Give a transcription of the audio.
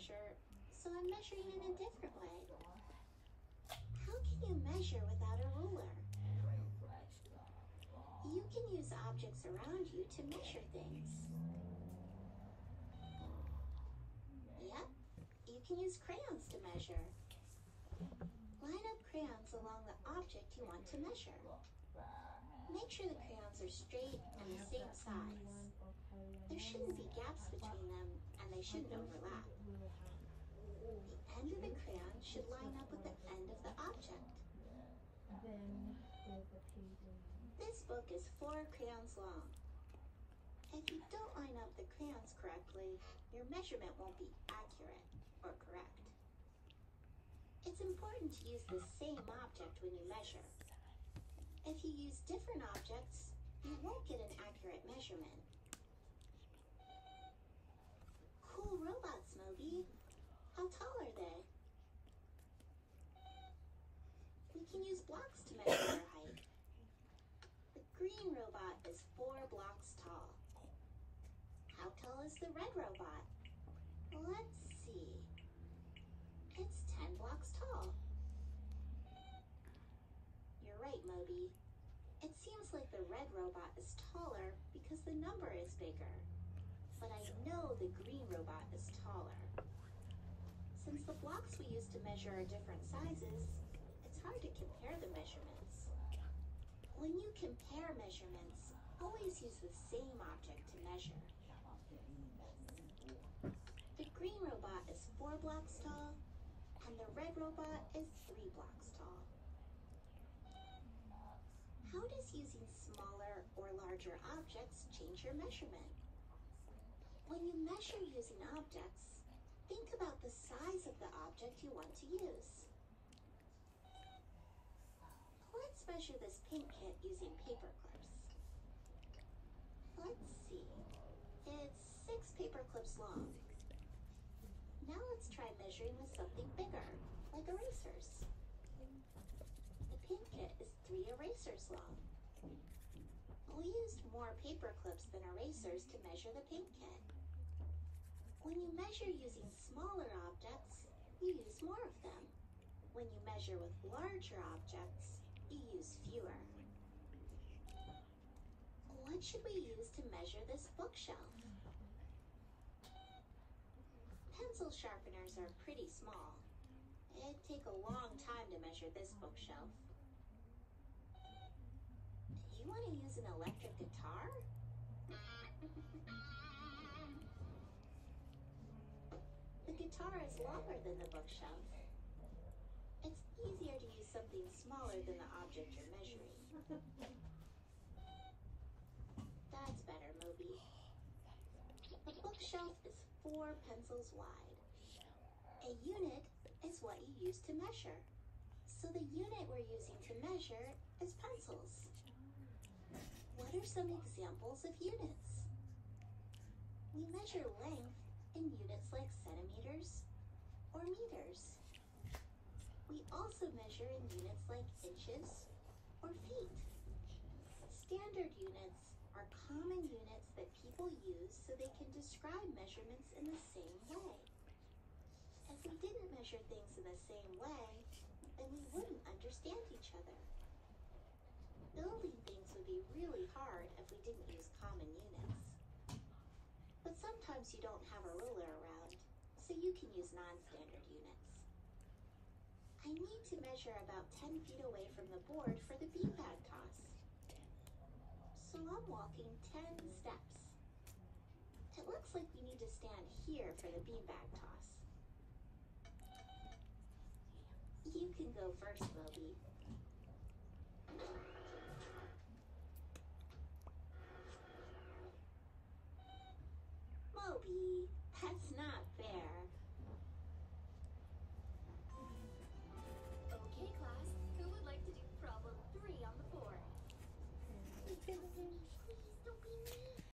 measure, so I'm measuring in a different way. How can you measure without a ruler? You can use objects around you to measure things. Yep, you can use crayons to measure. Line up crayons along the object you want to measure. Make sure the crayons are straight and the same size. There shouldn't be gaps between them and they shouldn't overlap. The end of the crayon should line up with the end of the object. This book is four crayons long. If you don't line up the crayons correctly, your measurement won't be accurate or correct. It's important to use the same object when you measure. If you use different objects, you won't get an accurate measurement. How tall are they? Eh, we can use blocks to measure their height. The green robot is four blocks tall. How tall is the red robot? Let's see. It's 10 blocks tall. You're right, Moby. It seems like the red robot is taller because the number is bigger. But I know the green robot is taller. Since the blocks we use to measure are different sizes, it's hard to compare the measurements. When you compare measurements, always use the same object to measure. The green robot is four blocks tall, and the red robot is three blocks tall. How does using smaller or larger objects change your measurement? When you measure using objects, think about the size of the object you want to use. Let's measure this paint kit using paper clips. Let's see. It's six paper clips long. Now let's try measuring with something bigger, like erasers. The paint kit is three erasers long. We used more paper clips than erasers to measure the paint kit. When you measure using smaller objects, you use more of them. When you measure with larger objects, you use fewer. What should we use to measure this bookshelf? Pencil sharpeners are pretty small. It'd take a long time to measure this bookshelf. You want to use an electric guitar? Guitar is longer than the bookshelf. It's easier to use something smaller than the object you're measuring. That's better, Moby. The bookshelf is four pencils wide. A unit is what you use to measure. So the unit we're using to measure is pencils. What are some examples of units? We measure length in units like centimeters or meters. We also measure in units like inches or feet. Standard units are common units that people use so they can describe measurements in the same way. If we didn't measure things in the same way, then we wouldn't understand each other. Building things would be really hard if we didn't use sometimes you don't have a ruler around, so you can use non-standard units. I need to measure about 10 feet away from the board for the beanbag toss. So I'm walking 10 steps. It looks like we need to stand here for the beanbag toss. You can go first, Moby.